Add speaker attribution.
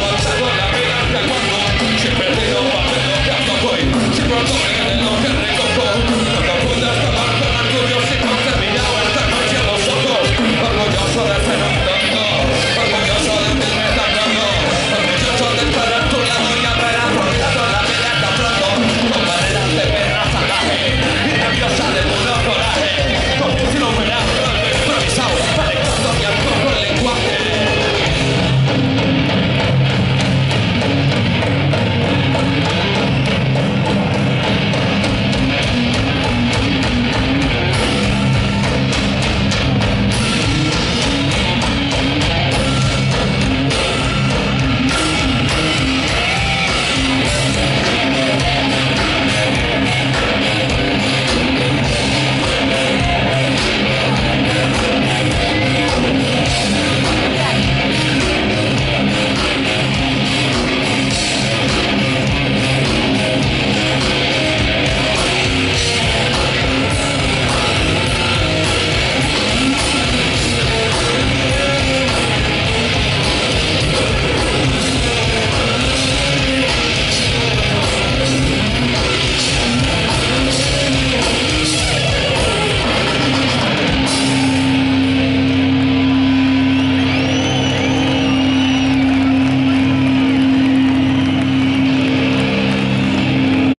Speaker 1: Cuando se Siempre te lo va, te voy Siempre lo